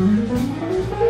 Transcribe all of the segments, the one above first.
Música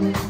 Mm-hmm.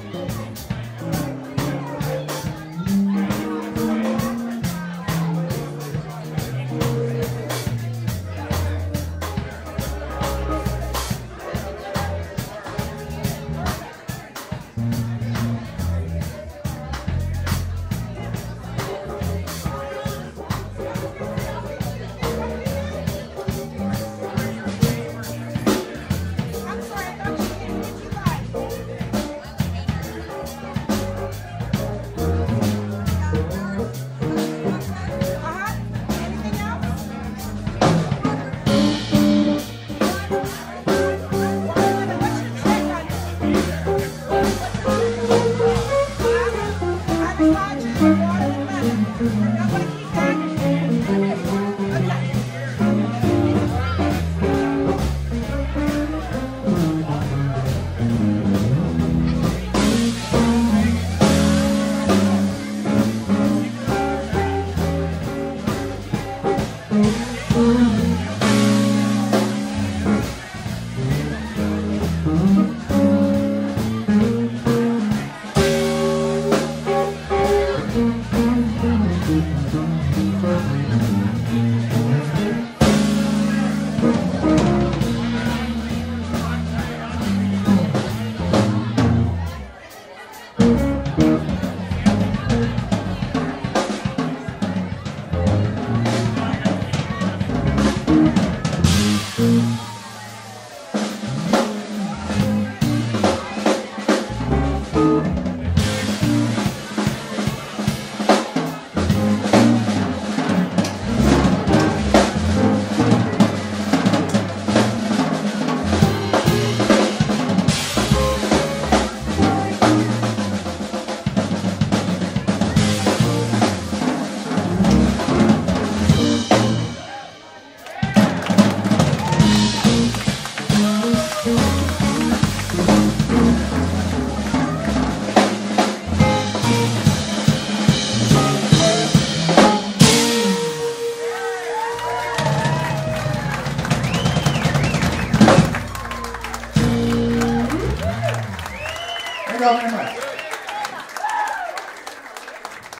All.